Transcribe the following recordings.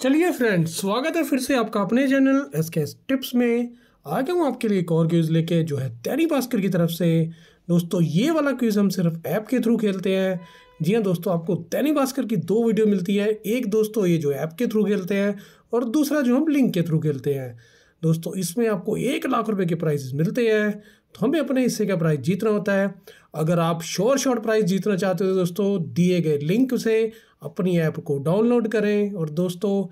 चलिए फ्रेंड्स स्वागत है फिर से आपका अपने चैनल एस के टिप्स में। आ गया हूँ आपके लिए एक और क्यूज़ लेके जो है तैरी भास्कर की तरफ़ से। दोस्तों, ये वाला क्यूज़ हम सिर्फ़ ऐप के थ्रू खेलते हैं। जी हाँ दोस्तों, आपको तैनी भास्कर की दो वीडियो मिलती है। एक दोस्तों, ये जो ऐप के थ्रू खेलते हैं और दूसरा जो हम लिंक के थ्रू खेलते हैं। दोस्तों, इसमें आपको एक लाख रुपए के प्राइजेस मिलते हैं। तो हमें अपने हिस्से का प्राइज जीतना होता है। अगर आप शोर शॉर्ट प्राइज जीतना चाहते हो दोस्तों, दिए गए लिंक से अपनी ऐप को डाउनलोड करें और दोस्तों,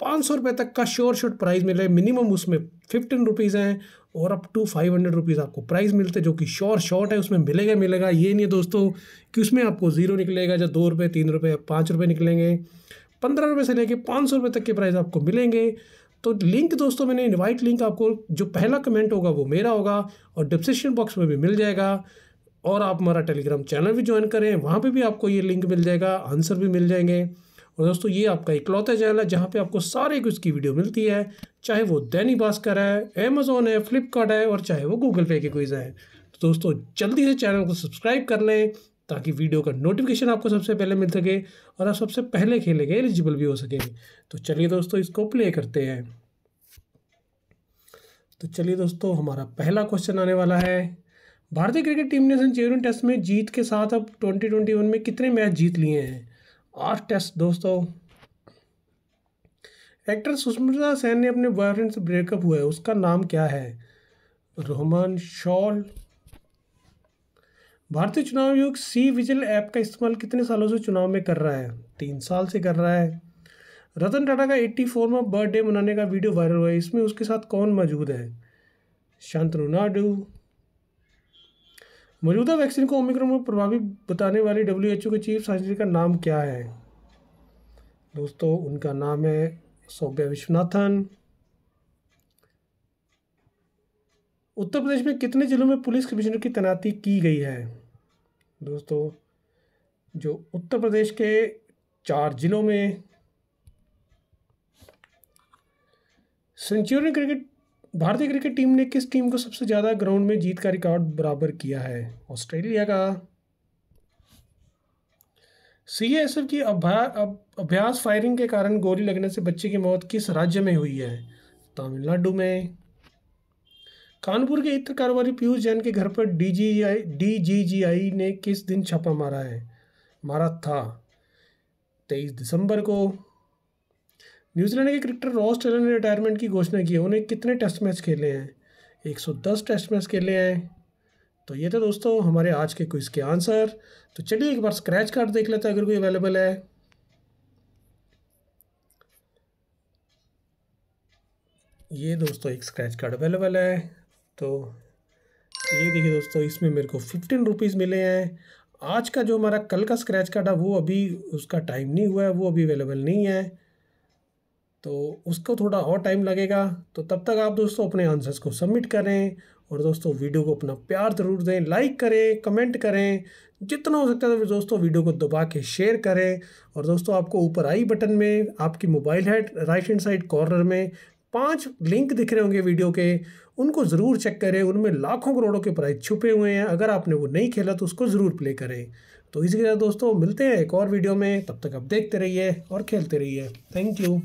पाँच सौ रुपये तक का श्योर शॉर्ट प्राइज़ मिले। मिनिमम उसमें फिफ्टीन रुपीज़ हैं और up to five hundred rupees आपको प्राइस मिलते जो कि श्योर शॉर्ट है, उसमें मिलेगा मिलेगा। ये नहीं है दोस्तों कि उसमें आपको ज़ीरो निकलेगा या दो रुपये तीन रुपये पाँच रुपये निकलेंगे। पंद्रह रुपये से लेके पाँच सौ रुपये तक के प्राइस आपको मिलेंगे। तो लिंक दोस्तों, मैंने इनवाइट लिंक आपको, जो पहला कमेंट होगा वो मेरा होगा और डिस्क्रिप्शन बॉक्स में भी मिल जाएगा। और आप हमारा टेलीग्राम चैनल भी ज्वाइन करें, वहाँ पे भी आपको ये लिंक मिल जाएगा आंसर भी मिल जाएँगे। और दोस्तों, ये आपका इकलौता चैनल है जहाँ पे आपको सारे कुछ की वीडियो मिलती है, चाहे वो दैनिक भास्कर है अमेजोन है फ्लिपकार्ट है और चाहे वो गूगल पे के क्विज़ है। तो दोस्तों, जल्दी से चैनल को सब्सक्राइब कर लें ताकि वीडियो का नोटिफिकेशन आपको सबसे पहले मिल सके और आप सबसे पहले खेलेंगे एलिजिबल भी हो सके। तो चलिए दोस्तों, इसको प्ले करते हैं। तो चलिए दोस्तों, हमारा पहला क्वेश्चन आने वाला है। भारतीय क्रिकेट टीम ने सेंचुरियन टेस्ट में जीत के साथ अब 2021 में कितने मैच जीत लिए हैं? आठ टेस्ट, दोस्तों। एक्टर सुष्मिता सेन ने अपने बॉयफ्रेंड से ब्रेकअप हुआ है। उसका नाम क्या है? रोहमान शॉल। भारतीय चुनाव आयोग सी विजिल ऐप का इस्तेमाल कितने सालों से चुनाव में कर रहा है? तीन साल से कर रहा है। रतन टाटा का एट्टी फोर बर्थडे मनाने का वीडियो वायरल हुआ है। इसमें उसके साथ कौन मौजूद है? शांतनु नायडू मौजूदा वैक्सीन को ओमिक्रॉन में प्रभावी बताने वाले डब्ल्यूएचओ के चीफ साइंटिस्ट का नाम क्या है? दोस्तों, उनका नाम है सौभ्या विश्वनाथन। उत्तर प्रदेश में कितने जिलों में पुलिस कमिश्नर की तैनाती की गई है? दोस्तों, जो उत्तर प्रदेश के चार जिलों में सेंचुरियन क्रिकेट भारतीय क्रिकेट टीम ने किस टीम को सबसे ज़्यादा ग्राउंड में जीत का रिकॉर्ड बराबर किया है? ऑस्ट्रेलिया का। सी एस एफ़ की अभ्यास फायरिंग के कारण गोली लगने से बच्चे की मौत किस राज्य में हुई है? तमिलनाडु में। कानपुर के इत्र कारोबारी पीयूष जैन के घर पर D G I D G जी आई ने किस दिन छापा मारा है? मारा था। तेईस दिसंबर को। न्यूजीलैंड के क्रिकेटर रॉस टेलर ने रिटायरमेंट की घोषणा की है। उन्हें कितने टेस्ट मैच खेले हैं? 110 टेस्ट मैच खेले हैं। तो ये थे दोस्तों हमारे आज के क्विज़ के आंसर तो चलिए एक बार स्क्रैच कार्ड देख लेते हैं अगर कोई अवेलेबल है। ये दोस्तों एक स्क्रैच कार्ड अवेलेबल है। तो ये देखिए दोस्तों, इसमें मेरे को फिफ्टीन रुपीज़ मिले हैं। आज का जो हमारा कल का स्क्रैच कार्ड है, वो अभी उसका टाइम नहीं हुआ है, वो अभी अवेलेबल नहीं है। तो उसको थोड़ा और टाइम लगेगा। तो तब तक आप दोस्तों अपने आंसर्स को सबमिट करें और दोस्तों वीडियो को अपना प्यार ज़रूर दें। लाइक करें कमेंट करें, जितना हो सकता है दोस्तों वीडियो को दबा के शेयर करें। और दोस्तों आपको ऊपर आई बटन में, आपकी mobile head right hand side corner में पाँच लिंक दिख रहे होंगे वीडियो के। उनको ज़रूर चेक करें। उनमें लाखों करोड़ों के प्राइज छुपे हुए हैं। अगर आपने वो नहीं खेला तो उसको ज़रूर प्ले करें। तो इसी तरह दोस्तों मिलते हैं एक और वीडियो में। तब तक आप देखते रहिए और खेलते रहिए। Thank you